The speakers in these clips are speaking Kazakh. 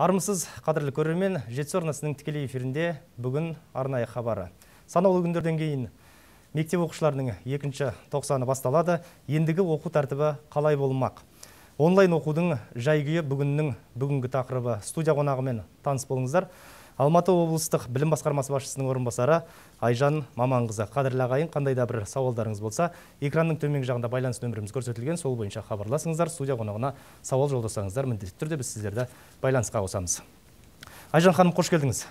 армысыз қадірлі көрермен жетісу арнасының тікелей эфирінде бүгін арнайы хабары. Санаулы күндерден кейін мектеп оқушыларының екінші тоқсаны басталады ендігі оқу тәртібі қалай болмақ? Онлайн оқудың жай күйі бүгіннің бүгінгі тақырыбы. Студия қонағымен таныс болыңыздар. Алматы облыстық білім басқармасы басшысының орынбасары айжан маманқызы. Қадірлі ағайын қандай да бір сауалдарыңыз болса экранның төменгі жағында байланыс нөміріміз көрсетілген. Сол бойынша хабарласыңыздар студия қонағына сауал жолдасаңыздар міндетті түрде біз сіздерді байланысқа қосамыз. Айжан ханым қош келдіңіз.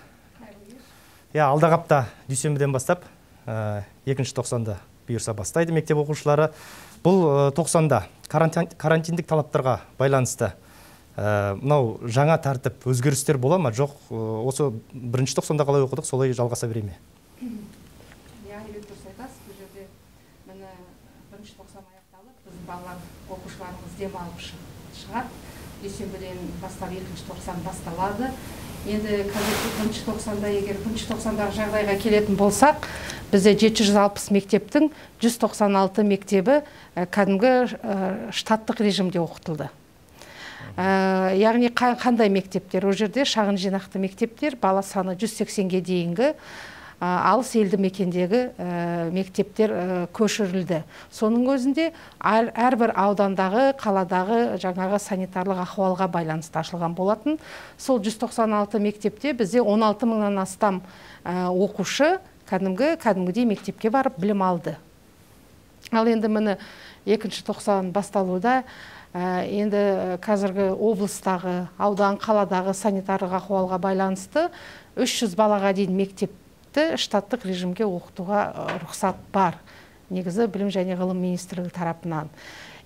Иә алдағы дүйсенбіден бастап ә, екінші бұйырса бастайды мектеп оқушылары. Бұл ә, карантиндік талаптарға байланысты мынау жаңа тәртіп өзгерістер бола ма? Жоқ осы бірінші тоқсанда қалай оқыдық солай жалғаса бере ме? Иә дұрыс айтасыз бұл жерде міне бірінші тоқсан аяқталып біздің балалар оқушыларымыз демалып шығады дүйсенбіден бастап екінші тоқсан басталады. Енді қазір бірінші тоқсанда егер бірінші тоқсандағы жағдайға келетін болсақ бізде жеті жүз алпыс мектептің жүз тоқсан алты мектебі кәдімгі штаттық режимде оқытылды. Ә, яғни қандай мектептер? Ол жерде шағын жинақты мектептер бала саны 180-ге дейінгі алыс елді мекендегі ә, мектептер ә, көшірілді. Соның өзінде әр, әрбір аудандағы қаладағы жаңағы санитарлық ахуалға байланысты ашылған болатын. Сол 196 мектепте бізде 16 мыңнан астам оқушы кәдімгі кәдімгідей мектепке барып білім алды. Ал енді міне екінші тоқсан басталуда. Ә, енді қазіргі облыстағы аудан қаладағы санитарлық ахуалға байланысты 300 балаға дейін мектепті штаттық режимге оқытуға рұқсат бар. Негізі білім және ғылым министрлігі тарапынан.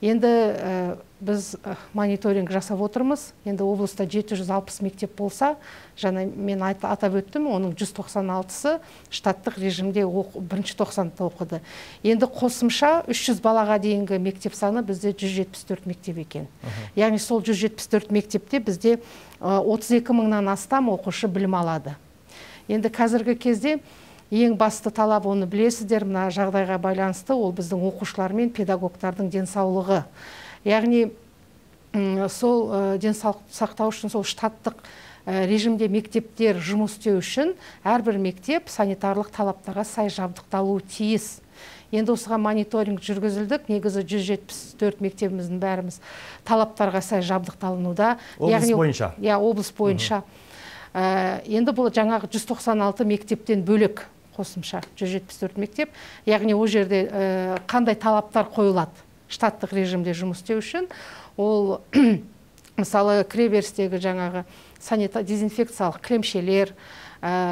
Енді ә, біз мониторинг жасап отырмыз. Енді облыста 760 мектеп болса жаңа мен атап өттім оның 196-сы штаттық режимде бірінші тоқсанда оқыды. Енді қосымша 300 балаға дейінгі мектеп саны бізде 174 мектеп екен. Яғни сол 174 мектепте бізде 32 мыңнан астам оқушы білім алады. Енді қазіргі кезде ең басты талап оны білесіздер мына жағдайға байланысты ол біздің оқушылар мен педагогтардың денсаулығы. Яғни сол денсаулық сақтау үшін сол штаттық режимде мектептер жұмыс істеу үшін әрбір мектеп санитарлық талаптарға сай жабдықталуы тиіс. Енді осыған мониторинг жүргізілдік. Негізі 174 мектебіміздің бәріміз талаптарға сай жабдықталынуда. Облыс бойынша. иә облыс бойынша. Енді бұл жаңағы 196 мектептен бөлек. Қосымша 174 мектеп. Яғни ол жерде қандай талаптар қойылады штаттық режимде жұмыс істеу үшін. Ол мысалы кіреберістегі жаңағы дезинфекциялық кремшелер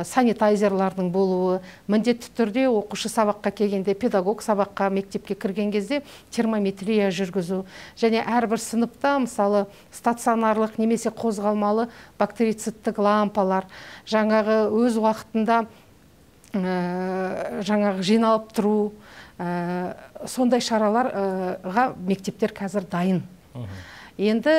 санитайзерлардың болуы міндетті түрде оқушы сабаққа келгенде педагог сабаққа мектепке кірген кезде термометрия жүргізу. Және әрбір сыныпта мысалы стационарлық немесе қозғалмалы бактерицидтік лампалар жаңағы өз уақытында жаңағы жиналып тұру сондай шараларға мектептер қазір дайын. Енді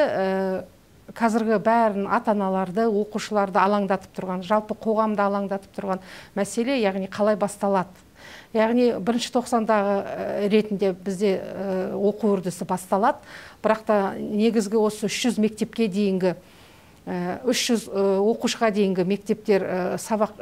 қазіргі бәрін ата аналарды оқушыларды алаңдатып тұрған жалпы қоғамды алаңдатып тұрған мәселе яғни қалай басталады. Яғни бірінші тоқсандағы ретінде бізде оқу үрдісі басталады. Бірақ та негізгі осы 300 мектепке дейінгі 300 оқушыға дейінгі мектептер сабақ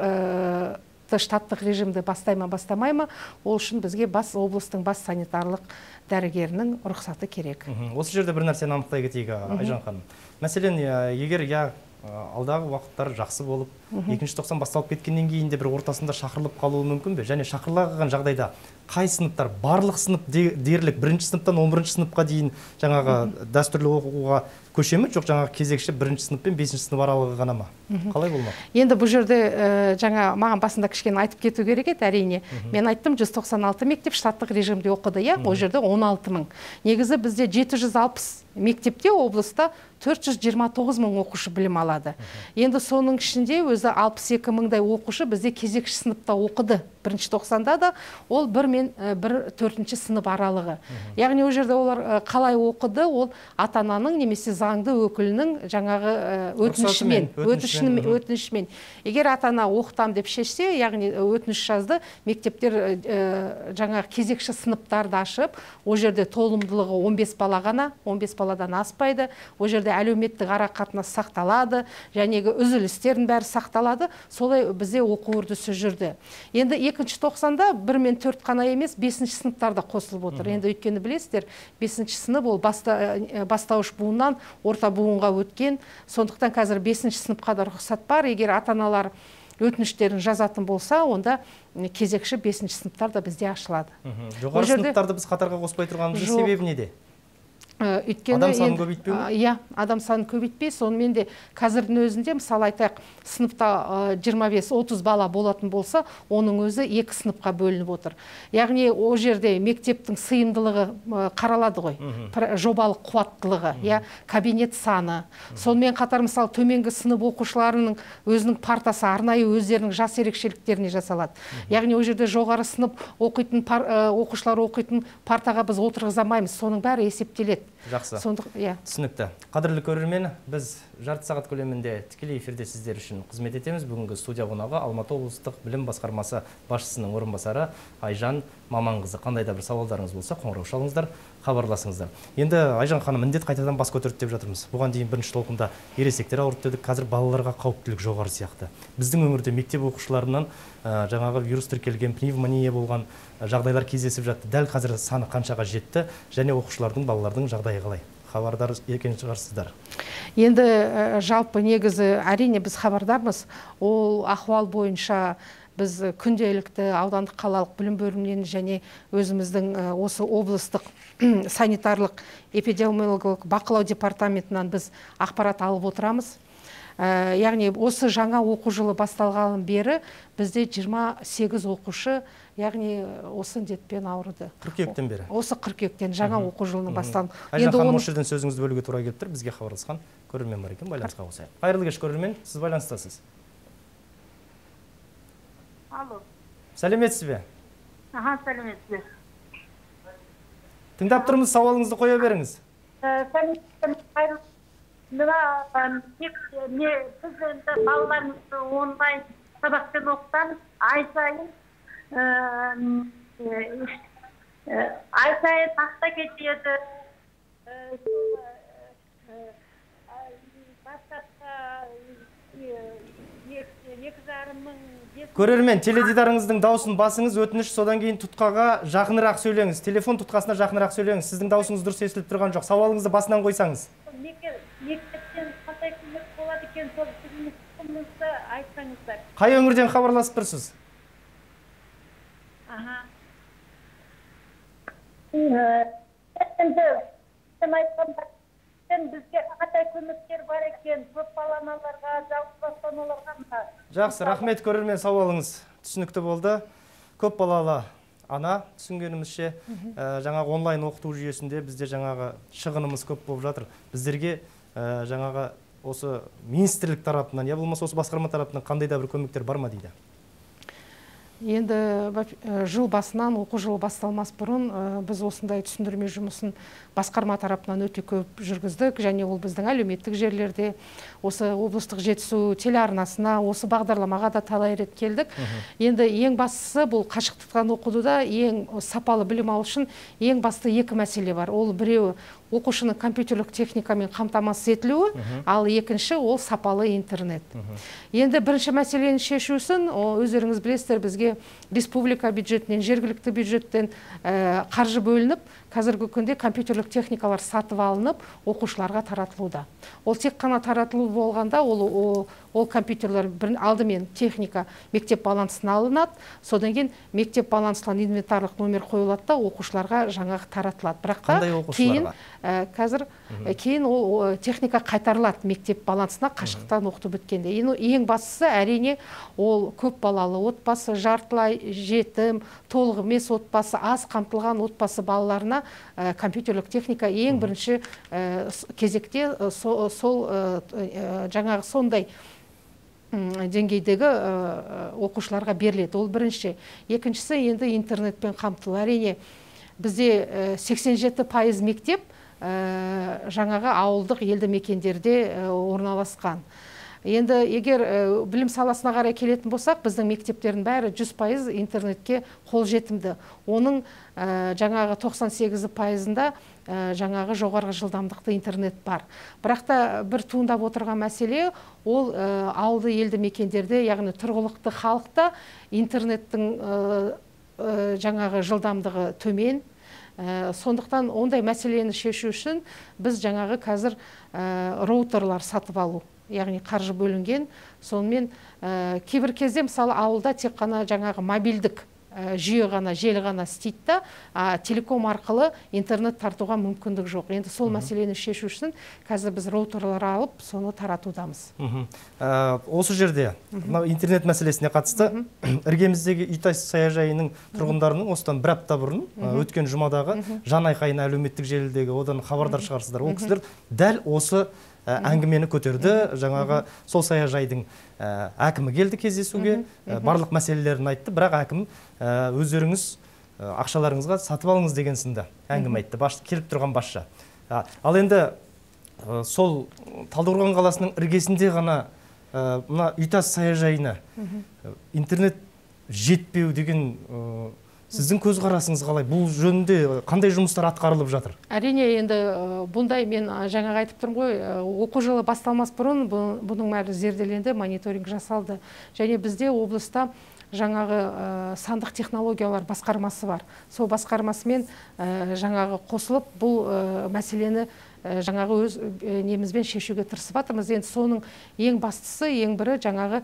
штаттық режимді бастай ма бастамай ма ол үшін бізге бас облыстың бас санитарлық дәрігерінің рұқсаты керек. Осы жерде бір нәрсені анықтай кетейік айжан ханым. Мәселен егер иә алдағы уақыттар жақсы болып екінші тоқсан басталып кеткеннен кейін де бір ортасында шақырылып қалуы мүмкін бе? Және шақырыла қалған жағдайда қай сыныптар? Барлық сынып дерлік бірінші сыныптан он бірінші сыныпқа дейін жаңағы дәстүрлі оқуға көше ме жоқ жаңағы кезекші бірінші сынып пен бесінші сынып аралығы ғана ма? Қалай болмақ енді бұл жерде жаңа маған басында кішкене айтып кету керек еді әрине. Мен айттым 196 мектеп штаттық режимде оқыды иә? Ол жерде 16 мың. Негізі бізде 760 мектепте облыста 429 мың оқушы білім алады. Енді соның ішінде өзі 62 мыңдай оқушы бізде кезекші сыныпта оқыды. Бірінші тоқсанда да ол бір мен бір төртінші сынып аралығы. Яғни ол жерде олар қалай оқыды ол ата ананың немесе заңды өкілінің жаңағы өтінішімен өтінішімен өтінішімен егер ата ана оқытам деп шешсе яғни өтініш жазды мектептер жаңағы кезекші сыныптарды ашып ол жерде толымдылығы 15 бала ғана 15 баладан аспайды. Ол жерде әлеуметтік ара қатынас сақталады жәнегі үзілістердің бәрі сақталады. Солай бізде оқу үрдісі жүрді. Енді екінші тоқсанда бір мен төрт қана емес бесінші сыныптар да қосылып отыр. Енді өйткені білесіздер бесінші сынып ол баста, бастауыш буыннан орта буынға өткен. Сондықтан қазір бесінші сыныпқа да рұқсат бар. Егер ата аналар өтініштерін жазатын болса онда кезекші бесінші сыныптар да бізде ашылады. Жоғары сыныптарды біз қатарға қоспай тұрғанымыздың себебі неде? Өйткені адам санын көбейтпеу иә адам санын көбейтпей сонымен де қазірдің өзінде мысалы айтайық сыныпта жиырма бес отыз бала болатын болса оның өзі екі сыныпқа бөлініп отыр. Яғни ол жерде мектептің сыйымдылығы қаралады ғой. Жобалық қуаттылығы иә кабинет саны. Сонымен қатар мысалы төменгі сынып оқушыларының өзінің партасы арнайы өздерінің жас ерекшеліктеріне жасалады. Яғни ол жерде жоғары сынып оқитын оқушылар оқитын партаға біз отырғыза алмаймыз. Соның бәрі есептеледі. Жақсы. Сондық иә. түсінікті. Қадірлі көрермен біз жарты сағат көлемінде тікелей эфирде сіздер үшін қызмет етеміз. Бүгінгі студия қонағы алматы облыстық білім басқармасы басшысының орынбасары айжан маманқызы. Қандай да бір сауалдарыңыз болса қоңырау шалыңыздар хабарласыңыздар. Енді айжан ханым індет қайтадан бас көтерді деп жатырмыз. Бұған дейін бірінші толқында ересектер ауырды дедік қазір балаларға қауіптілік жоғары сияқты. Біздің өңірде мектеп оқушыларынан жаңағы вирус тіркелген пневмония болған жағдайлар кездесіп жатты. Дәл қазір саны қаншаға жетті және оқушылардың балалардың жағдайы қалай? Хабардар екен шығарсыздар. Енді жалпы негізі әрине біз хабардармыз. Ол ахуал бойынша біз күнделікті аудандық қалалық білім бөлімінен және өзіміздің осы облыстық санитарлық эпидемиологиялық бақылау департаментінен біз ақпарат алып отырамыз. Яғни осы жаңа оқу жылы басталғаннан бері бізде 28 оқушы яғни осы індетпен ауырды. Қыркүйектен бері? Осы қыркүйектен жаңа оқу жылының басталып айжан ханым осы жерден сөзіңізді бөлуге тура келіп тұр. Бізге хабарласқан көрермен бар екен байланысқа қосайық. Қайырлы кеш көрермен. Сіз байланыстасыз. Алло. Сәлеметсіз бе? Аха сәлеметсіз бе? Тыңдап тұрмыз сауалыңызды қоя беріңіз. Сәлеметсіз мына не біз енді балаларымызды онлайн сабақпен оқытамыз. Ай сайын ай сайын ақша кетеді. Көрермен теледидарыңыздың дауысын басыңыз өтініш содан кейін тұтқаға жақынырақ сөйлеңіз. Телефон тұтқасына жақынырақ сөйлеңіз. Сіздің дауысыңыз дұрыс естіліп тұрған жоқ. Сауалыңызды басынан қойсаңыз. Мектептен қандай көмек болады екен сол жұмысымызды айтсаңыздар. Қай өңірден хабарласып тұрсыз? Аха. Енді айтқанда бізге қандай көмектер бар екен көпбалалы аналарға жалғыз баспаналарға мына жақсы рахмет көрермен сауалыңыз түсінікті болды. Көп балалы ана түсінгенімізше жаңағы онлайн оқыту жүйесінде бізде жаңағы шығынымыз көп болып жатыр. Біздерге жаңағы осы министрлік тарапынан я болмаса осы басқарма тарапынан қандай да бір көмектер бар ма дейді? Енді жыл басынан оқу жылы басталмас бұрын біз осындай түсіндірме жұмысын басқарма тарапынан өте көп жүргіздік. Және ол біздің әлеуметтік жерлерде осы облыстық жетісу телеарнасына осы бағдарламаға да талай рет келдік. Енді ең бастысы бұл қашықтықтан оқытуда ең сапалы білім алу үшін ең басты екі мәселе бар. Ол біреуі оқушының компьютерлік техникамен қамтамасыз етілуі ал екінші ол сапалы интернет. Енді бірінші мәселені шешу үшін өздеріңіз білесіздер бізге республика бюджетінен жергілікті бюджеттен қаржы бөлініп қазіргі күнде компьютерлік техникалар сатып алынып оқушыларға таратылуда. Ол тек қана таратылу болғанда ол, ол, ол компьютерлер бір, алдымен техника мектеп балансына алынады содан кейін мектеп балансынан инвентарлық номер қойылады да оқушыларға жаңағы таратылады. Бірақ та кейін ә, қазір ә, кейін ол техника қайтарылады мектеп балансына қашықтан оқыту біткенде. Ең бастысы әрине ол көп балалы отбасы жартылай жетім толық емес отбасы аз қамтылған отбасы балаларына ә, компьютерлік техника ең бірінші ә, кезекте сол, сол ә, жаңағы сондай деңгейдегі оқушыларға беріледі. Ол бірінші. Екіншісі енді интернетпен қамту әрине бізде 87 пайыз мектеп ә, жаңағы ауылдық елді мекендерде ә, орналасқан. Енді егер ә, білім саласына қарай келетін болсақ біздің мектептердің бәрі 100 пайыз интернетке қолжетімді. Оның ә, жаңағы 98 пайызында ә, жаңағы жоғарғы жылдамдықты интернет бар. Бірақ та бір туындап отырған мәселе ол ә, ауылды елді мекендерде яғни тұрғылықты халықта интернеттің жаңағы жылдамдығы төмен. Ә, сондықтан ондай мәселені шешу үшін біз жаңағы қазір ә, роутерлар сатып алу. Яғни қаржы бөлінген. Сонымен ә, кейбір кезде мысалы ауылда тек қана жаңағы мобильдік ә, жүйе ғана желі ғана істейді да а телеком арқылы интернет тартуға мүмкіндік жоқ. Енді сол мәселені шешу үшін қазір біз роутерлар алып соны таратудамыз. Ә, осы жерде мынау интернет мәселесіне қатысты іргеміздегі итас саяжайының тұрғындарының осыдан бір апта бұрын ә, өткен жұмадағы жан айқайына әлеуметтік желідегі одан хабардар шығарсыздар. Ол кісілер дәл осы ә, әңгімені көтерді. Жаңағы сол саяжайдың ә, әкімі келді кездесуге. Ә, барлық мәселелерін айтты. Бірақ әкім ә, өздеріңіз ә, ақшаларыңызға сатып алыңыз деген сынды әңгіме айтты. Баш, келіп тұрған басшы. Ал енді Ә, сол талдықорған қаласының іргесінде ғана ә, мына үйтас саяжайына ә, интернет жетпеу деген ә, сіздің көзқарасыңыз қалай? Бұл жөнінде қандай жұмыстар атқарылып жатыр? Әрине енді ә, бұндай мен жаңағы айтып тұрмын ғой ә, оқу жылы басталмас бұрын бұ- бұның бәрі зерделенді мониторинг жасалды. Және бізде облыста жаңағы ә, сандық технологиялар басқармасы бар. Сол басқармасымен ә, жаңағы қосылып бұл ә, мәселені жаңағы өз немізбен шешуге тырысып жатырмыз. Енді соның ең бастысы ең бірі жаңағы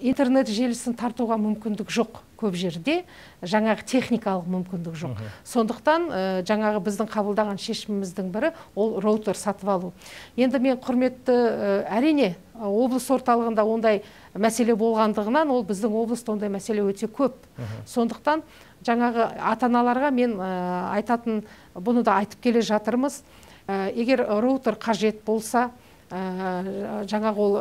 интернет желісін тартуға мүмкіндік жоқ көп жерде жаңағы техникалық мүмкіндік жоқ. Сондықтан ә, жаңағы біздің қабылдаған шешіміміздің бірі ол роутер сатып алу. Енді мен құрметті ә, әрине облыс орталығында ондай мәселе болғандығынан ол біздің облыста ондай мәселе өте көп. Сондықтан жаңағы ата аналарға мен ә, айтатын бұны да айтып келе жатырмыз. Ә, егер роутер қажет болса ә, жаңағы ол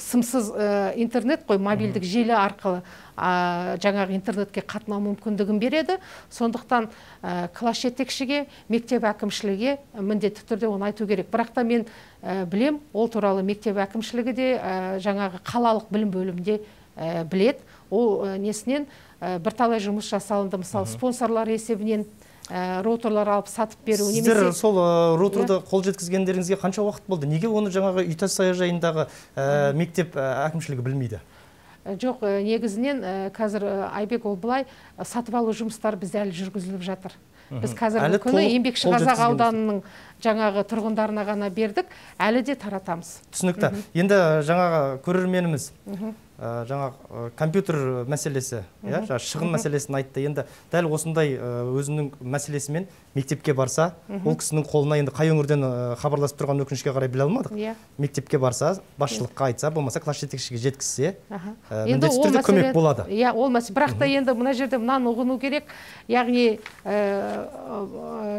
сымсыз ә, интернет қой мобильдік желі арқылы жаңағы интернетке қатынау мүмкіндігін береді. Сондықтан ә, класс жетекшіге мектеп әкімшіліге міндетті түрде оны айту керек. Бірақ та мен ә, білем ол туралы мектеп әкімшілігі де ә, жаңағы қалалық білім бөлімінде ә, білет ол ә, несінен ә, бірталай жұмыс жасалынды. Мысалы спонсорлар есебінен ә, роутерлар алып сатып беру сіздер сол ә, роутерді қол жеткізгендеріңізге қанша уақыт болды? Неге оны жаңағы үйтас саяжайындағы ә, мектеп әкімшілігі білмейді? Жоқ негізінен қазір айбек ол былай сатып алу жұмыстары бізде әлі жүргізіліп жатыр. Біз қазіргі күні еңбекші қазақ ауданының жаңағы тұрғындарына ғана бердік. Әлі де таратамыз. Түсінікті. Енді жаңағы көрерменіміз ә, жаңағы ә, компьютер мәселесі иә жаңағы шығын мәселесін айтты. Енді дәл осындай ә, өзінің мәселесімен мектепке барса ол кісінің қолына енді қай өңірден хабарласып тұрған өкінішке қарай біле алмадық. Иә. Мектепке барса басшылыққа айтса болмаса класс жетекшіге жеткізсе міндетті түрде көмек болады. Иә ол мәселе. Бірақ та енді мына жерде мынаны ұғыну керек. Яғни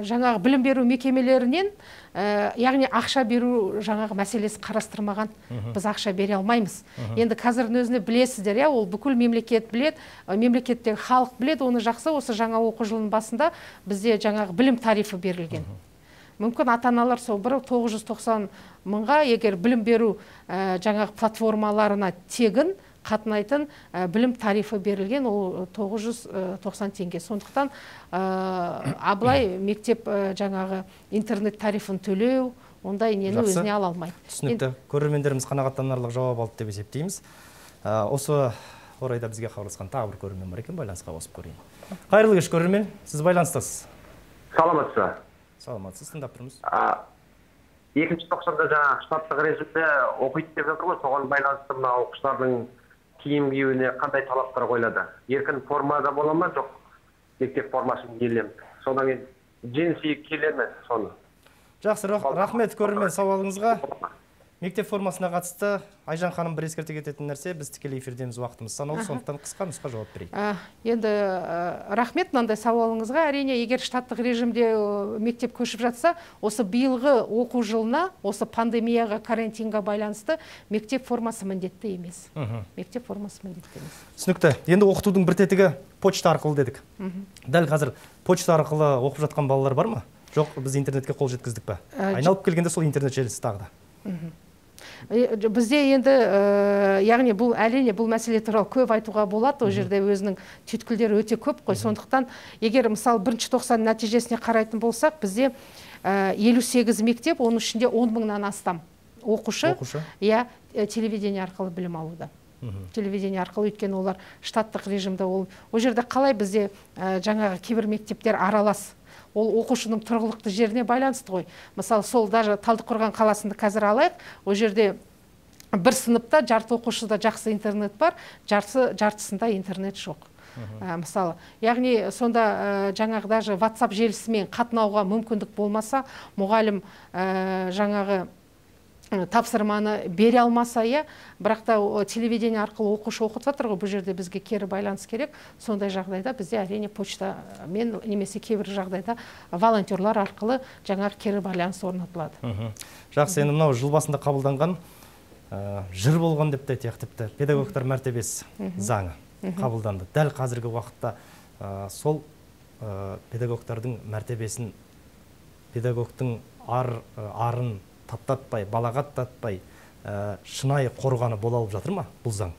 жаңағы білім беру мекемелерінен ә, яғни ақша беру жаңағы мәселесі қарастырмаған. Біз ақша бере алмаймыз. Енді қазірдің өзінде білесіздер иә ол бүкіл мемлекет білет мемлекеттегі халық білет оны жақсы. Осы жаңа оқу жылының басында бізде жаңағы білім тарифі берілген. Мүмкін ата аналар сол бір 990 мыңға егер білім беру ә, жаңағы платформаларына тегін қатынайтын ә, білім тарифі берілген ол 990 теңге. Сондықтан ә, абылай мектеп ә, жаңағы интернет тарифін төлеу ондай нені Жақсы. өзіне ала алмайды. Түсінікті. Көрермендеріміз қанағаттанарлық жауап алды деп есептейміз. Ә, осы орайда бізге хабарласқан тағы бір көрермен бар екен. Байланысқа қосып көрейін. Қайырлы кеш көрермен. Сіз байланыстасыз саламатсыз ба саламатсыз. Тыңдап тұрмыз. А, екінші тоқсанда жаңағы штаттық режимде оқиды деп жатыр ғой. Соған байланысты мына оқушылардың киім киюіне қандай талаптар қойылады? Еркін формада бола ма? Жоқ. Мектеп формасын киілеміз содан кейін джинси келе ме? Соны. Жақсы рах- рахмет көрермен сауалыңызға. Мектеп формасына қатысты айжан ханым бір ескерте кететін нәрсе біз тікелей эфирдеміз уақытымыз санаулы сондықтан қысқа нұсқа жауап берейік. Ә, енді ә, рахмет мынандай сауалыңызға. Әрине егер штаттық режимде мектеп көшіп жатса осы биылғы оқу жылына осы пандемияға карантинға байланысты мектеп формасы міндетті емес. Мектеп формасы міндетті емес. Түсінікті. Енді оқытудың бір тетігі почта арқылы дедік. Дәл қазір почта арқылы оқып жатқан балалар бар ма? Жоқ біз интернетке қол жеткіздік па Ә, айналып келгенде сол интернет желісі тағы да. Бізде енді ә, яғни бұл әрине бұл мәселе туралы көп айтуға болады ол жерде өзінің түйткілдері өте көп қой. Сондықтан егер мысалы бірінші тоқсан нәтижесіне қарайтын болсақ бізде елу сегіз мектеп оның ішінде он мыңнан астам оқушы иә телевидение арқылы білім алуда. Телевидение арқылы өйткені олар штаттық режимде ол ол жерде қалай бізде ә, жаңағы кейбір мектептер аралас ол оқушының тұрғылықты жеріне байланысты ғой. Мысалы сол даже талдықорған қаласында қазір алайық. Ол жерде бір сыныпта жарты оқушыда жақсы интернет бар жарты, жартысында интернет жоқ. Ә, мысалы яғни сонда ә, жаңағы даже ватсап желісімен қатынауға мүмкіндік болмаса мұғалім ә, жаңағы тапсырманы бере алмаса иә. Бірақ та о, телевидение арқылы оқушы оқытып жатыр ғой бұл жерде бізге кері байланыс керек. Сондай жағдайда бізде әрине почтамен немесе кейбір жағдайда волонтерлар арқылы жаңағы кері байланыс орнатылады. Жақсы енді мынау жыл басында қабылданған ә, жыр болған деп те айтайық тіпті педагогтар мәртебесі заңы қабылданды. Дәл қазіргі уақытта ә, сол ә, педагогтардың мәртебесін педагогтың ар, арын таптатпай балағаттатпай ә, шынайы қорғаны бола алып жатыр ма бұл заң?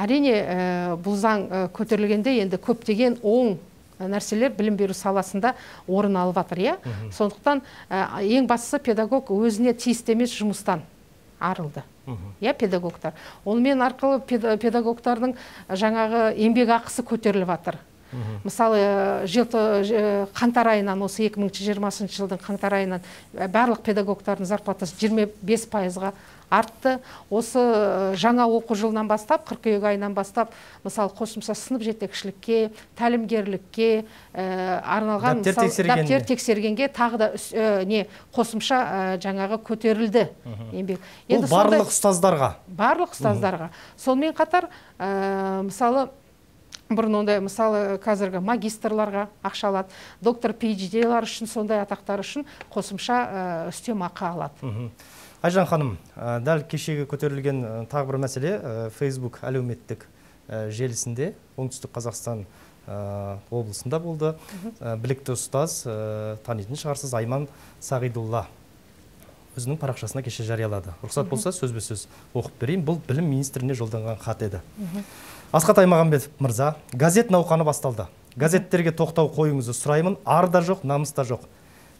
Әрине ә, бұл заң ә, көтерілгенде енді көптеген оң нәрселер білім беру саласында орын алып жатыр иә? Сондықтан ә, ең бастысы педагог өзіне тиісті емес жұмыстан арылды иә педагогтар. Онымен арқылы пед- педагогтардың жаңағы еңбек ақысы көтеріліп жатыр. Мысалы желто- ж- қаңтар айынан осы 2020 жылдың қаңтар айынан ә, барлық педагогтардың зарплатасы 25 пайызға артты. Осы жаңа оқу жылынан бастап қыркүйек айынан бастап мысалы қосымша сынып жетекшілікке тәлімгерлікке ә, арналған Дәптер мысалы, тексергенге. дәптер тексергенге тағы да ә, не қосымша ә, жаңағы көтерілді еңбек. Бұл сондай- барлық ұстаздарға. барлық ұстаздарға. Сонымен қатар мысалы бұрын ондай мысалы қазіргі магистрларға ақша алады. Доктор PhD-лар үшін сондай атақтар үшін қосымша ә, үстемақы алады. Айжан ханым ә, дәл кешегі көтерілген ә, тағы бір мәселе ә, фейсбук әлеуметтік ә, желісінде оңтүстік қазақстан ә, облысында болды. Ә, білікті ұстаз ә, танитын шығарсыз айман сағидулла. Өзінің парақшасына кеше жариялады. Рұқсат болса сөзбе сөз оқып берейін. Бұл білім министріне жолданған хат еді. Асхат аймағамбетов мырза газет науқаны басталды. Газеттерге тоқтау қойыңызды сұраймын. Ар да жоқ намыс та жоқ.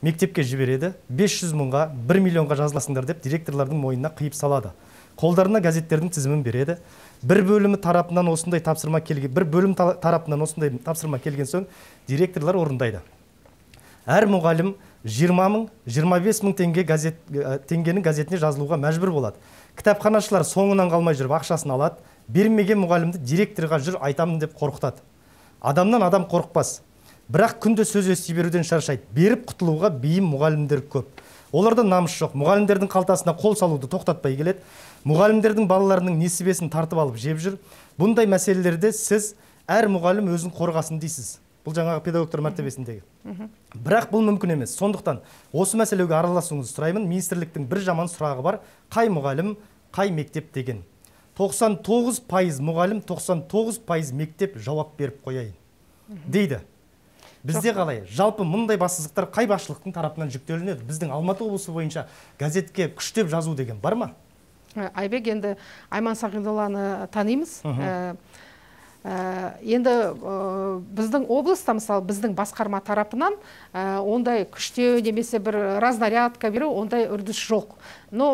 Мектепке жібереді 500 мыңға 1 миллионға жазыласыңдар деп директорлардың мойнына қиып салады. Қолдарына газеттердің тізімін береді. Бір бөлімі тарапынан осындай тапсырма келген бір бөлім та- тарапынан осындай тапсырма келген соң директорлар орындайды. Әр мұғалім 20 мың 25 мың теңге газет теңгенің газетіне жазылуға мәжбүр болады. Кітапханашылар соңынан қалмай жүріп ақшасын алады. Бермеген мұғалімді директорға жүр айтамын деп қорқытады. Адамнан адам қорықпас. Бірақ күнде сөз ести беруден шаршайды. Беріп құтылуға бейім мұғалімдер көп. Оларда намыс жоқ. Мұғалімдердің қалтасына қол салуды тоқтатпай келеді. Мұғалімдердің балаларының несібесін тартып алып жеп жүр. Бұндай мәселелерде сіз әр мұғалім өзін қорғасын дейсіз. Бұл жаңағы педагогтар мәртебесіндегі. Бірақ бұл мүмкін емес. Сондықтан осы мәселеге араласуыңызды сұраймын. Министрліктің бір жаман сұрағы бар. Қай мұғалім қай мектеп деген. 99 пайыз мұғалім 99 пайыз мектеп жауап беріп қояйын. Дейді. Бізде қалай жалпы мұндай бассыздықтар қай басшылықтың тарапынан жүктелінеді? Біздің алматы облысы бойынша газетке күштеп жазу деген бар ма? Айбек енді айман сағидолланы танимыз. Енді ә, біздің облыста мысалы біздің басқарма тарапынан ә, ондай күштеу немесе бір разнарядка беру ондай үрдіс жоқ. Но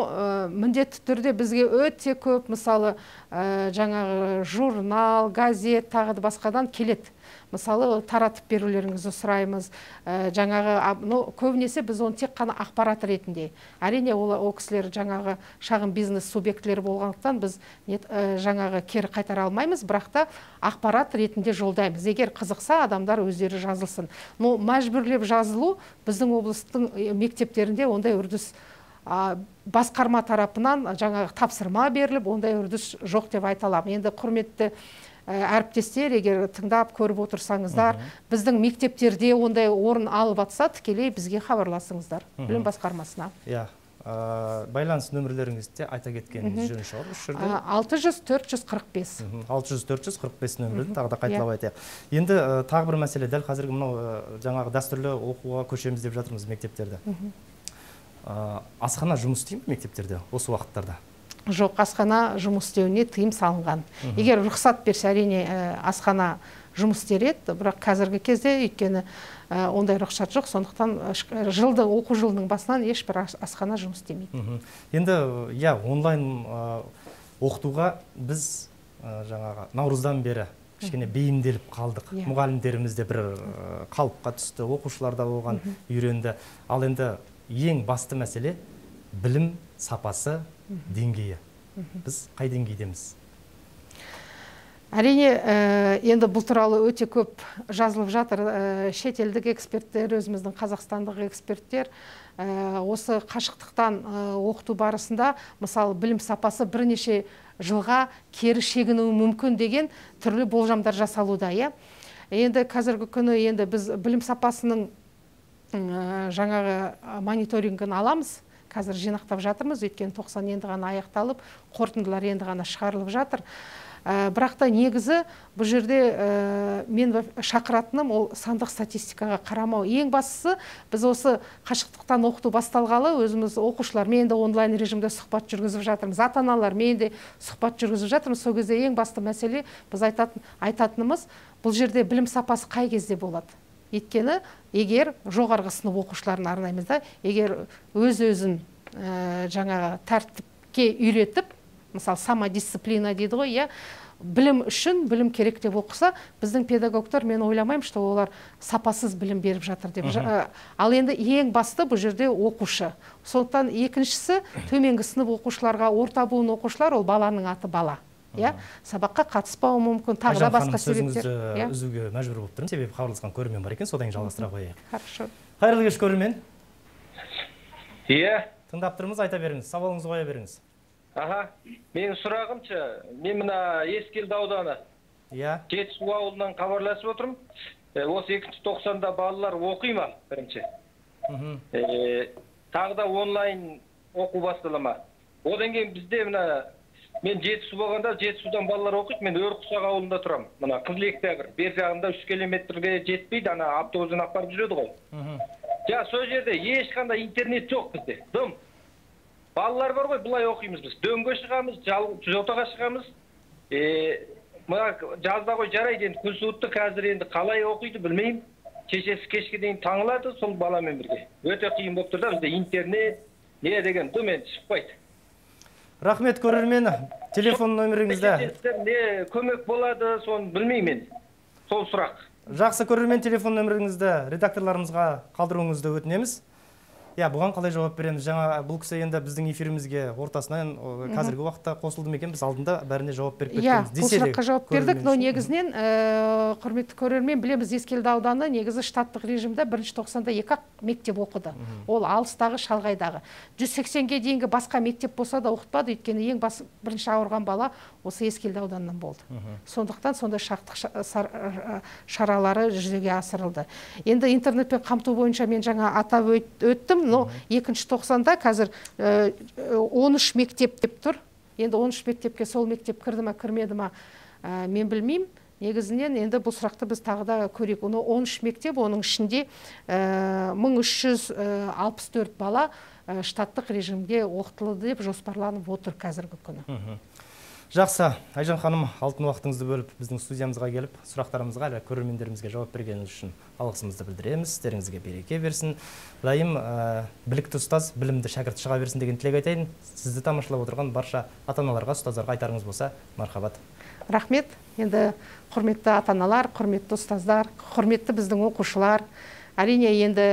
міндетті түрде бізге өте көп мысалы жаңағы журнал газет тағы да басқадан келеді. Мысалы таратып берулеріңізді сұраймыз. Ә, жаңағы ну, көбінесе біз оны тек қана ақпарат ретінде әрине ол, ол кісілер жаңағы шағын бизнес субъектілері болғандықтан біз ә, жаңағы кері қайтара алмаймыз бірақ та ақпарат ретінде жолдаймыз. Егер қызықса адамдар өздері жазылсын. Но мәжбүрлеп жазылу біздің облыстың мектептерінде ондай үрдіс басқарма тарапынан жаңағы тапсырма беріліп ондай үрдіс жоқ деп айта аламын. Енді құрметті әріптестер егер тыңдап көріп отырсаңыздар біздің мектептерде ондай орын алып жатса тікелей бізге хабарласыңыздар білім басқармасына. Иә байланыс нөмірлеріңізді де айта кеткеніңіз жөн шығар осы жерде. Алты жүз төрт жүз қырық бес. Мгм. 600 400 45 нөмірін тағы да қайталап айтайық. Енді тағы бір мәселе. Дәл қазіргі мынау жаңағы дәстүрлі оқуға көшеміз деп жатырмыз мектептерді. Асхана жұмыс істей ме мектептерде осы уақыттарда? Жоқ асхана жұмыс істеуіне тыйым салынған. Егер рұқсат берсе әрине ә, асхана жұмыс істер еді бірақ қазіргі кезде өйткені ә, ондай рұқсат жоқ. Сондықтан ә, жылды оқу жылының басынан ешбір ас- асхана жұмыс істемейді. Енді иә онлайн ә, оқытуға біз ә, жаңағы наурыздан бері кішкене бейімделіп қалдық. Иә. мұғалімдеріміз де бір қалыпқа түсті оқушылар да оған үйренді. Ал енді ең басты мәселе білім сапасы деңгейі. Біз қай деңгейдеміз? Әрине ә, енді бұл туралы өте көп жазылып жатыр. Ә, шетелдік эксперттер өзіміздің қазақстандық эксперттер ә, осы қашықтықтан ә, оқыту барысында мысалы білім сапасы бірнеше жылға кері шегінуі мүмкін деген түрлі болжамдар жасалуда иә. Енді қазіргі күні енді біз білім сапасының жаңағы а, мониторингін аламыз. Қазір жинақтап жатырмыз. Өйткені тоқсан енді ғана аяқталып қорытындылар енді ғана шығарылып жатыр. Ә, бірақ та негізі бұл жерде ә, мен шақыратыным ол сандық статистикаға қарамау. Ең бастысы біз осы қашықтықтан оқыту басталғалы өзіміз оқушылармен де онлайн режимде сұхбат жүргізіп жатырмыз. Ата аналармен де сұхбат жүргізіп жатырмыз. Сол кезде ең басты мәселе біз айтатын, айтатынымыз бұл жерде білім сапасы қай кезде болады? Өйткені егер жоғарғы сынып оқушыларын арнаймыз да егер өз өзін ә, жаңағы тәртіпке үйретіп мысалы самодисциплина дейді ғой иә білім үшін білім керек деп оқыса біздің педагогтар мен ойламаймын что олар сапасыз білім беріп жатыр деп ә, ал енді ең басты бұл жерде оқушы. Сондықтан екіншісі төменгі сынып оқушыларға орта буын оқушылар ол баланың аты бала. Иә? Сабаққа қатыспауы мүмкін тағы да басқа себептер иә? үзуге мәжбүр болып тұрмын. Себебі хабарласқан көрермен бар екен содан кейін жалғастыра қояйық. Хорошо. Қайырлы кеш көрермен. Иә. Тыңдап тұрмыз айта беріңіз. Сауалыңызды қоя беріңіз. Аха менің сұрағымшы мен мына ескелді ауданы иә. Жетісу ауылынан хабарласып отырмын. Осы екінші тоқсанда балалар оқи ма бірінші? Мхм. Э, тағы да онлайн оқу бастала ма? Одан кейін бізде мына мен жетісу болғанда жетісудан балалар оқиды мен өрқұсақ ауылында тұрамын. Мына қызылекте бер жағында үш километрге жетпейді ана автобуспен апарып жүреді ғой. Ja сол жерде ешқандай интернет жоқ бізде дым. Балалар бар ғой былай оқимыз біз. Дөңге шығамыз жотаға шығамыз. Е, мына жазда ғой жарайды енді күн суытты қазір енді қалай оқиды білмеймін. Шешесі кешке дейін таңылады сол баламен бірге. Өте қиын болып тұр да бізде интернет не деген дым енді шықпайды. Рахмет көрермен телефон нөміріңізді. Не көмек болады соны білмеймін сол сұрақ. Жақсы көрермен телефон нөміріңізді редакторларымызға қалдыруыңызды өтінеміз. Иә бұған қалай жауап береміз? Жаңа бұл кісі енді біздің эфирімізге ортасынан қазіргі уақытта қосылды ма екен? Біз алдында бәріне жауап беріп иә кеткенбіз. Бұл десе де сұраққа жауап бердік но негізінен ә, құрметті көрермен білеміз ескелді ауданы негізі штаттық режимде бірінші тоқсанда екі ақ мектеп оқыды. Ол алыстағы шалғайдағы. Жүз сексенге дейінгі басқа мектеп болса да оқытпады. Өйткені ең бас бірінші ауырған бала осы ескелді ауданынан болды. Сондықтан сондай шақтық ша- сар- ә, шаралары жүзеге асырылды. Енді интернетпен қамту бойынша мен жаңа атап өт- өттім. Но екінші тоқсанда қазір ә, он үш мектеп деп тұр. Енді он үш мектепке сол мектеп кірді ма кірмеді ма ә, мен білмеймін. Негізінен енді бұл сұрақты біз тағы да көрейік. Оны он үш мектеп оның ішінде мың үш жүз алпыс төрт бала ә, штаттық режимде оқытылды деп жоспарланып отыр қазіргі күні. Жақсы. Айжан ханым алтын уақытыңызды бөліп біздің студиямызға келіп сұрақтарымызға әлі көрермендерімізге жауап бергеніңіз үшін алғысымызды білдіреміз. Істеріңізге береке берсін. Құдайым ә, білікті ұстаз білімді шәкірт шыға берсін деген тілек айтайын. Сізді тамашалап отырған барша ата аналарға ұстаздарға айтарыңыз болса мархабат. Рахмет. Енді құрметті ата аналар құрметті ұстаздар құрметті біздің оқушылар. Әрине енді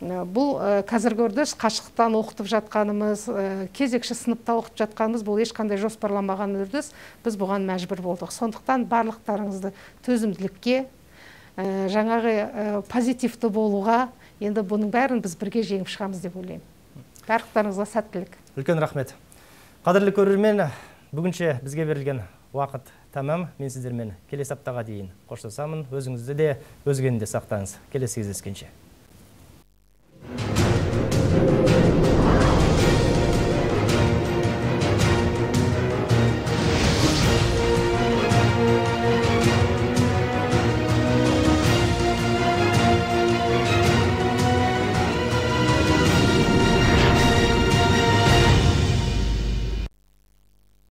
бұл ә, қазіргі үрдіс қашықтан оқытып жатқанымыз ә, кезекші сыныпта оқытып жатқанымыз бұл ешқандай жоспарланбаған үрдіс біз бұған мәжбүр болдық. Сондықтан барлықтарыңызды төзімділікке жаңағы позитивті болуға енді бұның бәрін біз бірге жеңіп шығамыз деп ойлаймын. Барлықтарыңызға сәттілік. Үлкен рахмет. Қадірлі көрермен бүгінше бізге берілген уақыт тәмам. Мен сіздермен келесі аптаға дейін қоштасамын. Өзіңізді де өзгені де сақтаңыз. Келесі кездескенше.